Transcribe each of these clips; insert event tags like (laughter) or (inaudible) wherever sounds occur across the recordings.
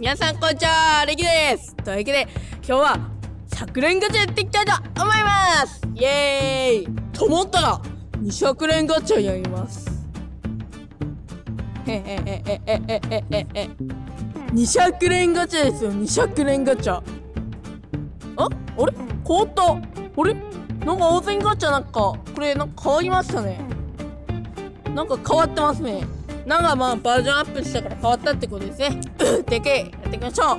皆さんこんにちはレキです。というわけで今日は100連ガチャやっていきたいと思います。イエーイ。と思ったら200連ガチャやります。へへへへへへへへ。200連ガチャですよ。200連ガチャああれ？変わった。あれ？なんか大勢ガチャなんかこれなんか変わりましたね。なんか変わってますね。なんかまあバージョンアップしたから変わったってことですね。(laughs) でけえ。やっていきましょう。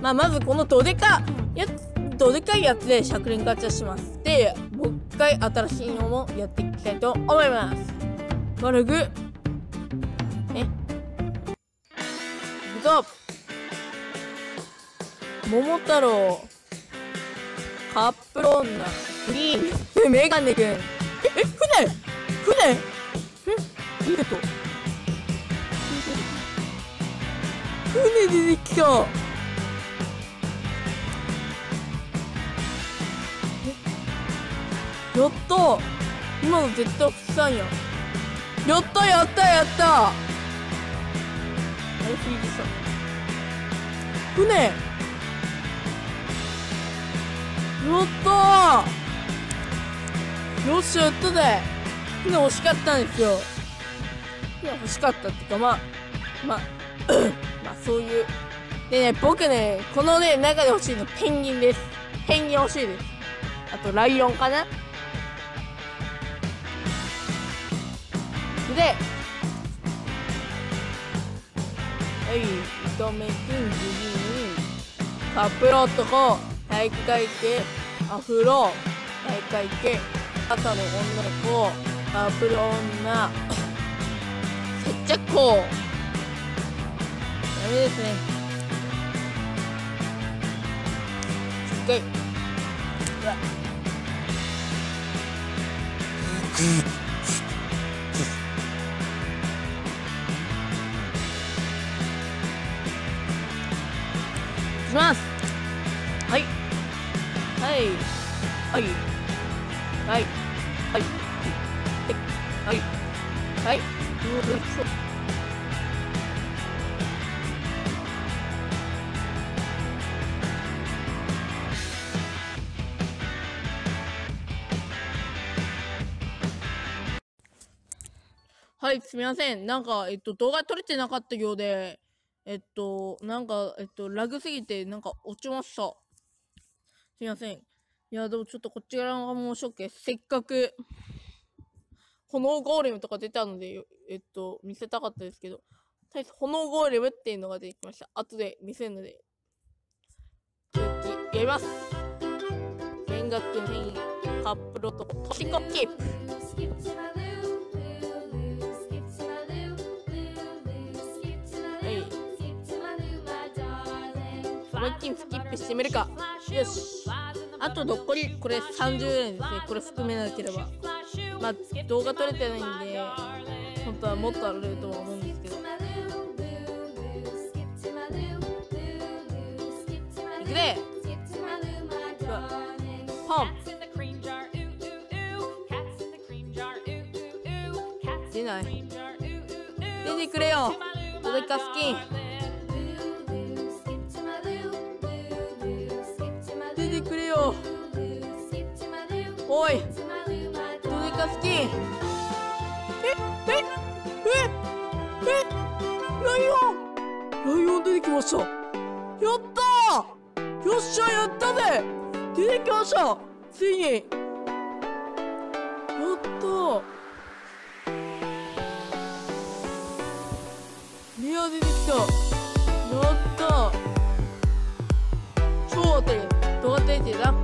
まあまずこのどでかやどでかいやつで100連ガチャします。でもう一回新しいのもやっていきたいと思います。丸ぐ。ねいくぞ。桃太郎。カップル女グリーン。メガネくん。え？え？船？船？え？いいこ船出てきた。やった。今の絶対不さんややったやったやった。あれフリーズした船。やった。よっしゃやったぜ。船欲しかったんですよ。船欲しかったっていうかまあまあ (coughs) そういう。でね僕ねこのね中で欲しいのペンギンです。ペンギン欲しいです。あとライオンかな。ではい糸目くんグリーンカップロ男体育会系アフロ体育会系赤の女の子カップル女 (coughs) 接着校ダメですねすっごいうわっします。はい、すみません。なんか、えっと、動画撮れてなかったようで、えっと、なんか、えっと、ラグすぎて、なんか落ちました。すみません。いや、でもちょっとこっち側が申し訳せっかく、炎ゴーレムとか出たので、えっと、見せたかったですけど、とりあえず炎ゴーレムっていうのが出てきました。後で見せるので、続き、やります。見学にカップルとトシコキープ。思いっきりスキップしてみるか。よし。あと残りこれ30円ですね。これ含めなければ。まあ動画撮れてないんで、本当はもっとあるとは思うんですけど。いくでポン出ない。出てくれよ。どれかスキン。おい。どれかスキン。え、え、え、え、ライオン。ライオン出てきました。やったー。よっしゃ、やったぜ。出てきました。ついに。やったー。レア出てきたやった超当たりどうやって出てた取れてる取れてるよ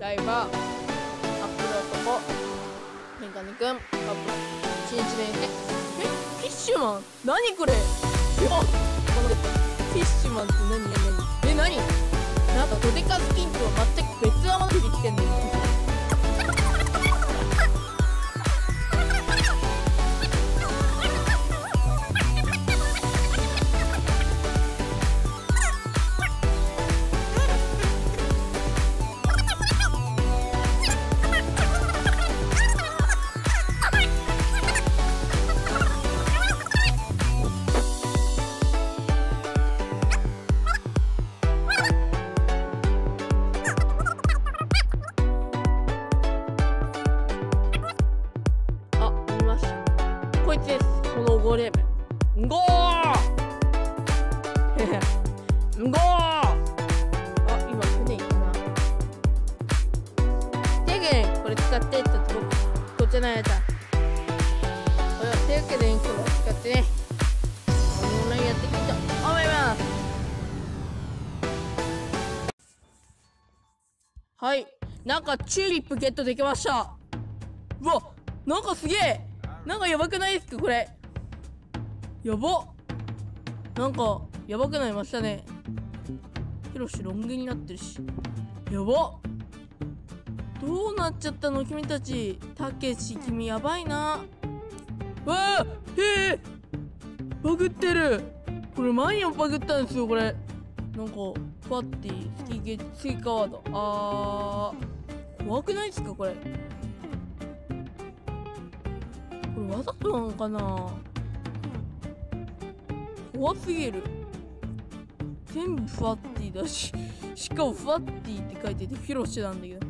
ライバー、アップル男、メガネくん、アップ、新一年生。え、フィッシュマン？何これ？いや、このフィッシュマンって何？何？え何？なんかドデカスピンとは全く使ってってとここっちのやつだおやてけでんこれ使ってね。オンラインやってきた思います。はい。なんかチューリップゲットできました。うわなんかすげえ。なんかやばくないですかこれ。やば。なんかやばくなりましたね。ヒロシロン毛になってるし。やば。どうなっちゃったの君たち？たけし君やばいな。わあへえバグってる。これマイアンバグったんですよこれ。なんかファッティスキゲ追加ワードあー怖くないですかこれ？これわざとなのかな？怖すぎる。全部ファッティだししかもファッティって書いててヒロシなんだけど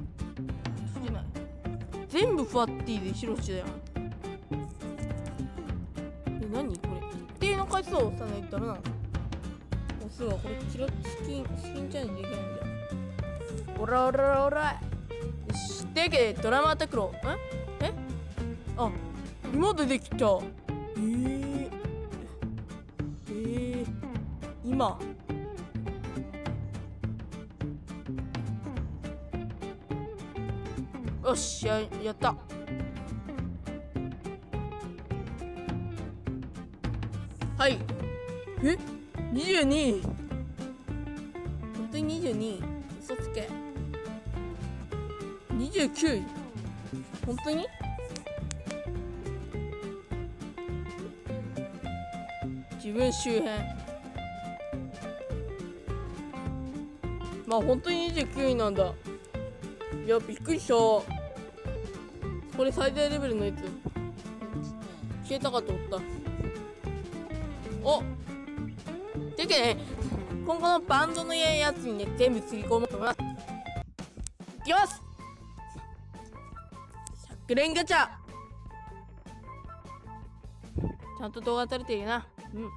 全部ファッティでヒロシだよえ何？これ。一定の回数を押さないとダメなの。押すわこれキロスキンスキンチャレンジできないんだよオラオラオラよし。ってわけでドラマアタックロえ？え？あ今出てきた。えー、えー、今よしややった。はい。え？22本当に22嘘つけ。29位本当に？自分周辺。まあ本当に29位なんだ。いやびっくりしたこれ最大レベルのやつ。消えたかと思った。おてけね今後のバンドのやつにね全部すり込もうと思います。いきます100連ガチャ。ちゃんと動画撮れてるな。うん。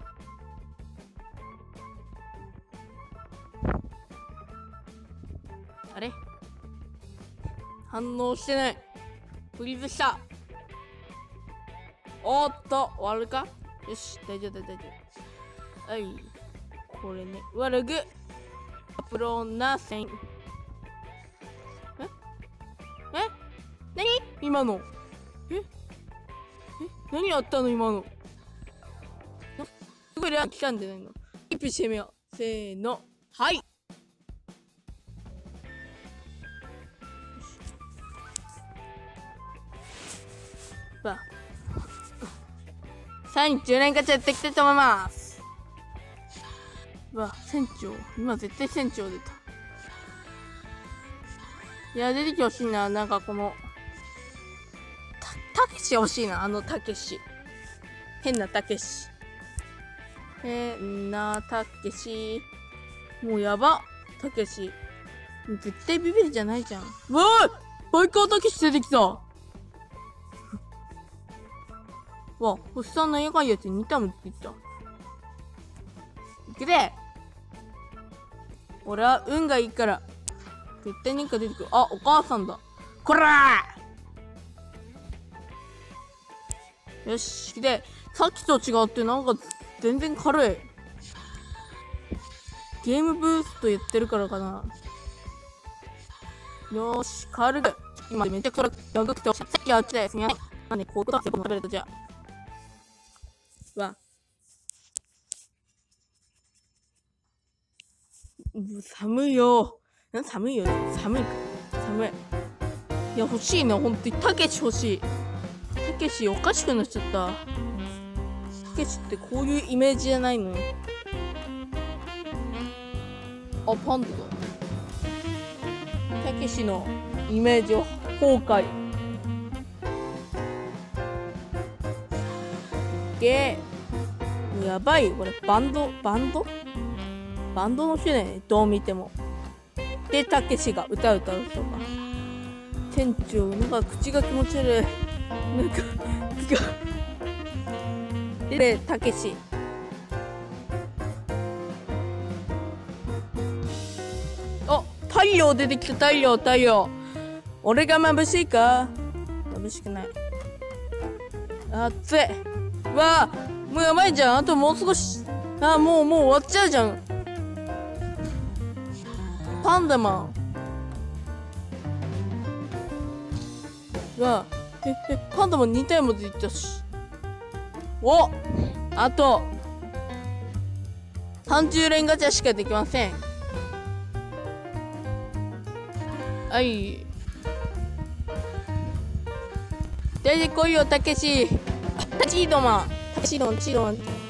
あれ？反応してない。フリーズした。おーっと終わるか？よし大丈夫大丈夫。はい。これね。悪ぐアプローナセンえ？え？何？今の。え？え？何やったの今の？すごいレア来たんじゃないの。キープしてみよう。せーの。はい。わ30年ガチャやっていきたいと思います。わ船長。今絶対船長出た。いや出てきてほしいな。なんかこのたたけし欲しいな。あのたけし。変なたけし。変なたけし。もうやば。たけし。絶対ビビりじゃないじゃん。うわーバイカーたけし出てきた。わ、星さんの映画やつに2タム出てきた。いくで俺は運がいいから。絶対何か出てくる。あ、お母さんだ。こらーよし、いくでさっきと違ってなんか全然軽い。ゲームブーストやってるからかな。よーし、軽く。今めちゃくちゃ長くて、さっきはあっちですね。なんで、こういうことは食べれたじゃあ。寒いよ。寒いよ。寒いか。寒い。いや、欲しいな、ほんとに。たけし欲しい。たけし、おかしくなっちゃった。たけしってこういうイメージじゃないのあ、パンダだ。たけしのイメージを崩壊。げー。もうやばい、これ。バンド、バンドバンドの人ね、どう見ても。で、たけしが歌歌うとか。店長、なんか口が気持ち悪い。なんか、口が。で、たけし。あ、太陽出てきた、太陽、太陽。俺が眩しいか？眩しくない。暑い。わあ、もうやばいじゃん。あともう少し。あ、もう、もう終わっちゃうじゃん。パンダマン。が、え、え、パンダマン2体までいったし。おあと、30連ガチャしかできません。はい。出てこいよ、たけし。チードマン。チードン、チードン。